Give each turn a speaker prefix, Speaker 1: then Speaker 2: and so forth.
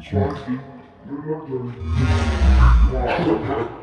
Speaker 1: Сейчас.